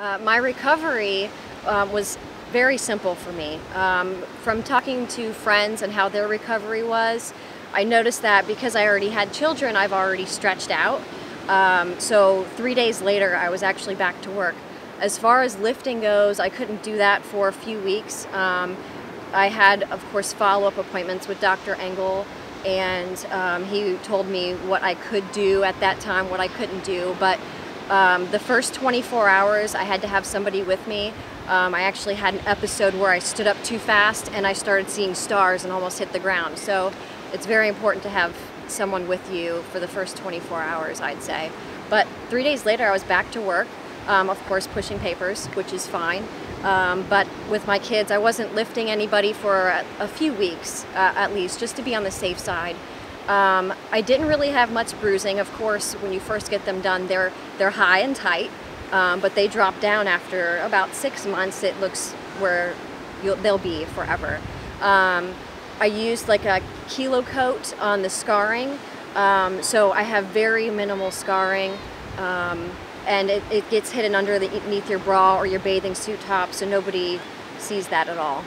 Uh, my recovery um, was very simple for me. Um, from talking to friends and how their recovery was, I noticed that because I already had children, I've already stretched out. Um, so three days later, I was actually back to work. As far as lifting goes, I couldn't do that for a few weeks. Um, I had, of course, follow-up appointments with Dr. Engel, and um, he told me what I could do at that time, what I couldn't do. But um, the first 24 hours, I had to have somebody with me. Um, I actually had an episode where I stood up too fast and I started seeing stars and almost hit the ground. So it's very important to have someone with you for the first 24 hours, I'd say. But three days later, I was back to work, um, of course, pushing papers, which is fine. Um, but with my kids, I wasn't lifting anybody for a, a few weeks, uh, at least, just to be on the safe side. Um, I didn't really have much bruising. Of course, when you first get them done, they're, they're high and tight, um, but they drop down after about six months. It looks where they'll be forever. Um, I used like a Kelo-Cote on the scarring, um, so I have very minimal scarring. Um, and it, it gets hidden underneath your bra or your bathing suit top, so nobody sees that at all.